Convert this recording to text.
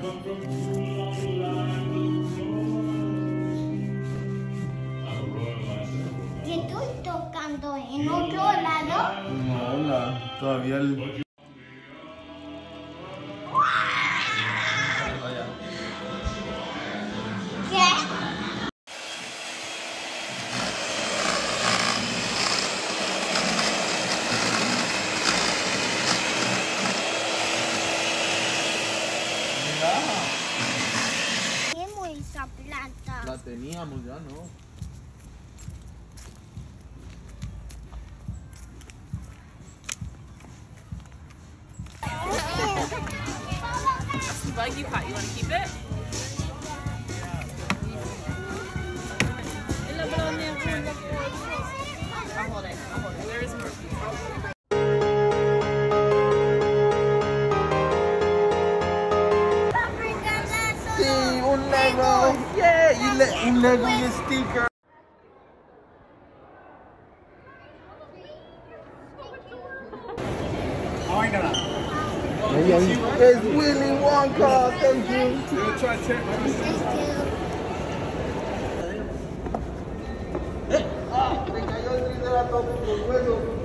Y estoy tocando en otro lado. No, hola. Todavía el. La teníamos ya, ¿no? You want to keep it? Oh, yeah, you let you let me your sticker. It's Willy Wonka, thank you. You'll Thank you.